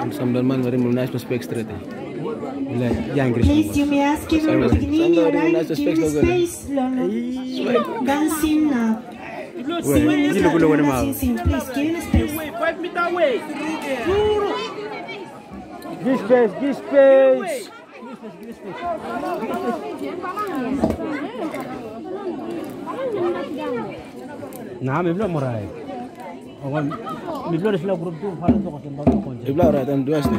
Ang sambal very nice mas extra ito. Wala. Please, you may ask him to clean right space, Lolo. Dancing now. Please, give him a space. Five meter away. This space, this space. نعم يبلغ مراي هو يبلغ ليش لو جروب تو فارس تو قصدي يبلغ رايت ام دوسني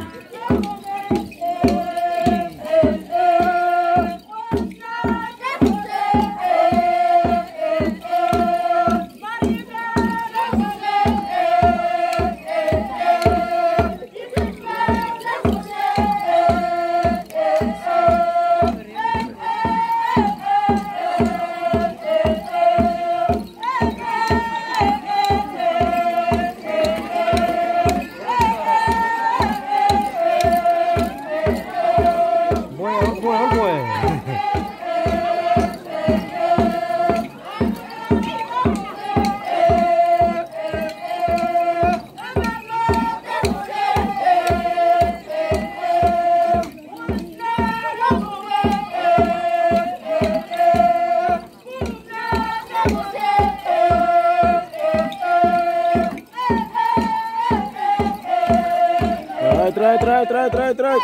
Trae, trae, trae, trae, trae.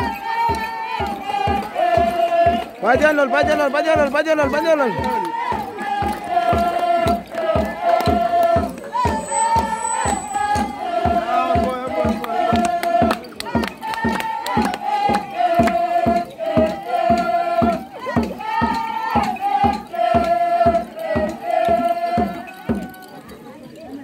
Váyanlos, váyanlos, váyanlos, váyanlos, váyanlos.